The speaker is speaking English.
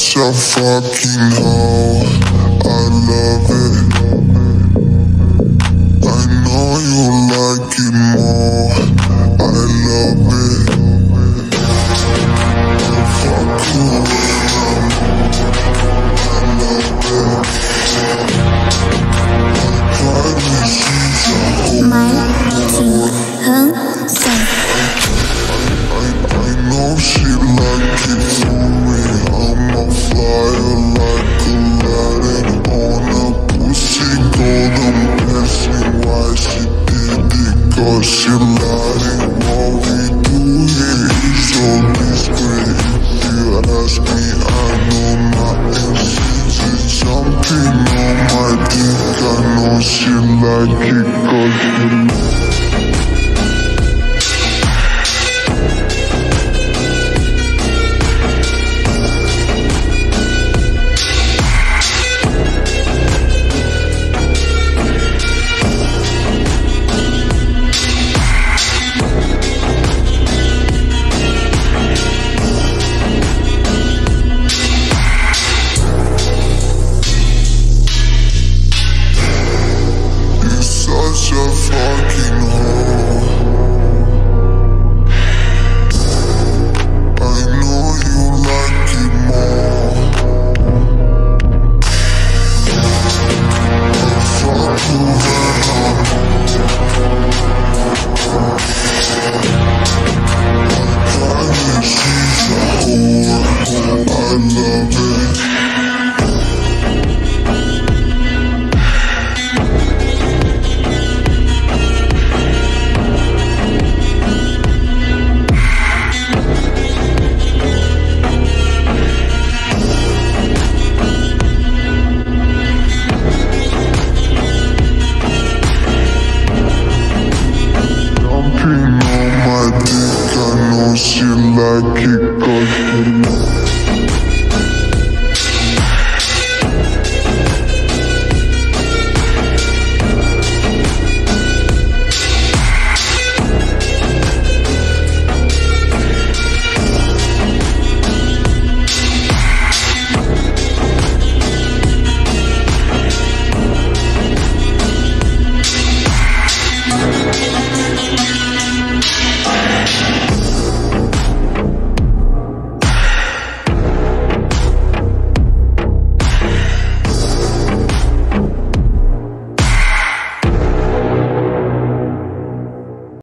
such a fucking hoe. I love it. I know you like it more. I love it. I know she Cause she lied. What we do here is so discreet. If you ask me, I know nothing. She's just jumping on my dick. I know she like it cause she like it cause